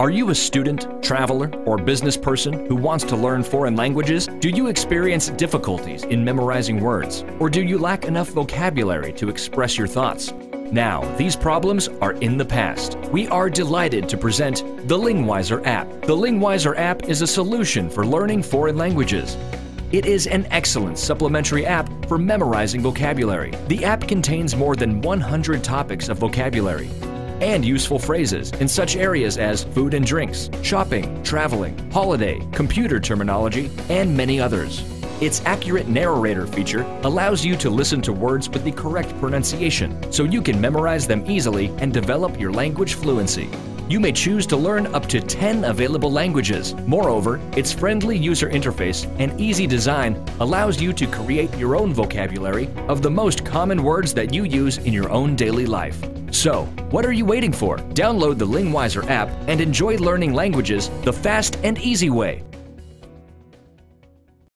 Are you a student, traveler, or business person who wants to learn foreign languages? Do you experience difficulties in memorizing words? Or do you lack enough vocabulary to express your thoughts? Now, these problems are in the past. We are delighted to present the Lingwiser app. The Lingwiser app is a solution for learning foreign languages. It is an excellent supplementary app for memorizing vocabulary. The app contains more than 100 topics of vocabulary, and useful phrases in such areas as food and drinks, shopping, traveling, holiday, computer terminology, and many others. Its accurate narrator feature allows you to listen to words with the correct pronunciation so you can memorize them easily and develop your language fluency. You may choose to learn up to 10 available languages. Moreover, its friendly user interface and easy design allows you to create your own vocabulary of the most common words that you use in your own daily life. So, what are you waiting for? Download the Lingwiser app and enjoy learning languages the fast and easy way.